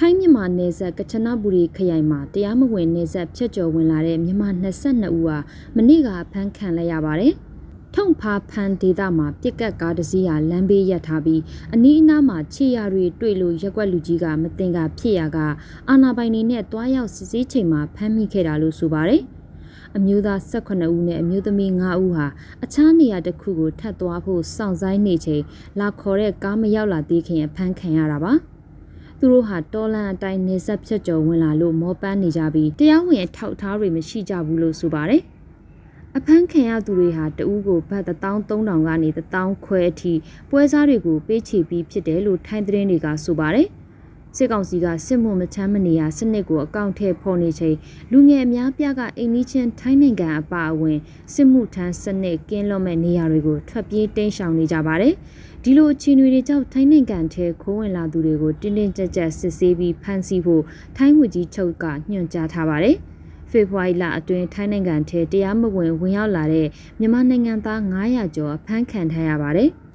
ထိုင်းမြန်မာနယ်စပ်ကချနဘူရီခရိုင်မှာတရားမဝင်နယ်စပ်ဖြတ်ကျော်ဝင်လာတဲ့မြန်မာ22ဦးဟာမနေ့ကဖမ်းခံလိုက်ရပါတယ်။ထုံဖာဖန်ဒေသမှာပြစ်ကတ်ကားတစ်စီးဟာလမ်းဘေးရပ်ထားပြီးအနီးအနားမှာခြေရာတွေတွေ့လို့ရက်ွက်လူကြီးကမတင်ကဖြစ်ရကအာနာပိုင်နေနဲ့တွားရောက်စစ်ဆေးချိန်မှာဖမ်းမိခဲ့တာလို့ဆိုပါတယ်။အမျိုးသား18ဦးနဲ့အမျိုးသမီး9ဦးဟာအခြားနေရာတစ်ခုကိုထပ်သွားဖို့စောင့်ဆိုင်းနေချိန်လာခေါ်တဲ့ကားမရောက်လာသေးခင်ဖမ်းခံရတာပါ။ သူတို့ဟာတော်လန်အတိုင်းနေဆက်ဖြတ်ကျော်ဝင်လာလို့မောပန်းနေကြပြီးတရားဝင်အထောက်ထားတွေမရှိကြဘူးလို့ဆိုပါတယ်။အဖမ်းခံရသူတွေဟာတဦးကိုဘတ်13000ကနေ1000ခွဲအထိပွဲစားတွေကိုပေးချေပြီးဖြစ်တယ်လို့ထိုင်းသတင်းတွေကဆိုပါတယ်။ စစ်ကောင်စီကစစ်မှုမချမ်းမနေရစနစ်ကိုအကောင့်ထဲဖော်နေချိန်လူငယ်အများပြားကအိမ်နီးချင်းထိုင်းနိုင်ငံအပါအဝင်စစ်မှုထမ်းစနစ်ကင်းလွတ်မဲ့နေရာတွေကိုထွက်ပြေးတိမ်းရှောင်နေကြပါတယ်။ဒီလိုအခြေအနေတွေကြောင့်ထိုင်းနိုင်ငံထဲခိုးဝင်လာသူတွေကိုတင်းတင်းကြပ်ကြပ်စစ်ဆေးပြီးဖမ်းဆီးဖို့ထိုင်းဝန်ကြီးချုပ်ကညွှန်ကြားထားပါတယ်။ဖေဖော်ဝါရီလအတွင်းထိုင်းနိုင်ငံထဲတရားမဝင်ဝင်ရောက်လာတဲ့မြန်မာနိုင်ငံသား900ကျော်အဖမ်းခံထားရပါတယ်။